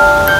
you